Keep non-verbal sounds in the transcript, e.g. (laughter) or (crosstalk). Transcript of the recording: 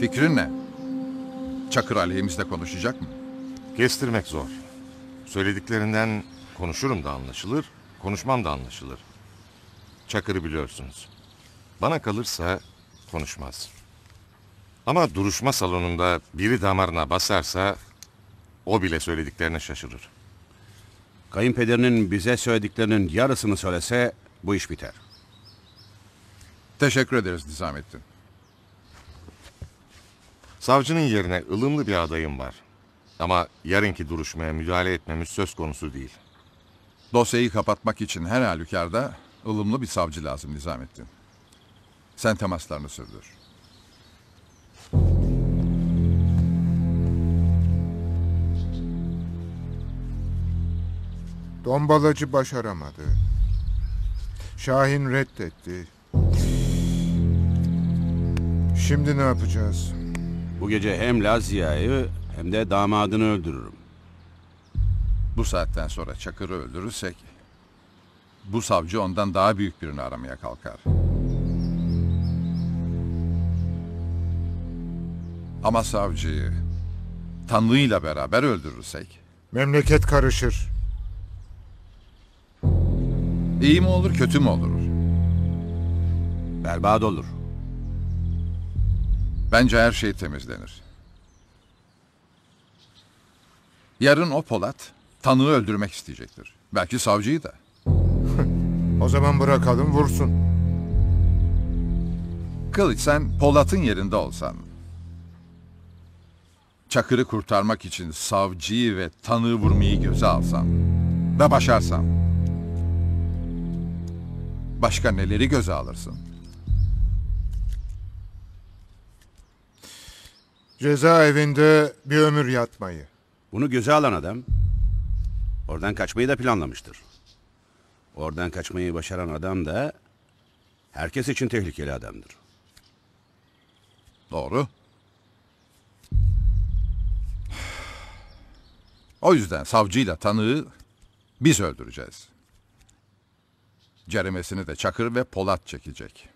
Fikrin ne? Çakır aleyhimizde konuşacak mı? Kestirmek zor. Söylediklerinden konuşurum da anlaşılır, konuşmam da anlaşılır. Çakır'ı biliyorsunuz. Bana kalırsa konuşmaz. Ama duruşma salonunda biri damarına basarsa o bile söylediklerine şaşırır. Kayınpederinin bize söylediklerinin yarısını söylese bu iş biter. Teşekkür ederiz Nizamettin. Savcının yerine ılımlı bir adayım var. Ama yarınki duruşmaya müdahale etmemiz söz konusu değil. Dosyayı kapatmak için her halükarda ılımlı bir savcı lazım Nizamettin. Sen temaslarını sürdür. Dombalacı başaramadı. Şahin reddetti. Şimdi ne yapacağız? Bu gece hem Lazia'yı hem de damadını öldürürüm. Bu saatten sonra Çakır'ı öldürürsek bu savcı ondan daha büyük birini aramaya kalkar. Ama savcıyı Tanrı'yla beraber öldürürsek Memleket karışır. iyi mi olur kötü mü olur? Berbat olur. Bence her şey temizlenir. Yarın o Polat Tanrı'yı öldürmek isteyecektir. Belki savcıyı da. (laughs) O zaman bırakalım vursun. Kılıç sen Polat'ın yerinde olsan. Çakır'ı kurtarmak için savcıyı ve tanığı vurmayı göze alsan. Ve başarsan. Başka neleri göze alırsın? Cezaevinde bir ömür yatmayı. Bunu göze alan adam oradan kaçmayı da planlamıştır. Oradan kaçmayı başaran adam da herkes için tehlikeli adamdır. Doğru. (sighs) O yüzden savcıyla tanığı biz öldüreceğiz. Ceremesini de Çakır ve Polat çekecek.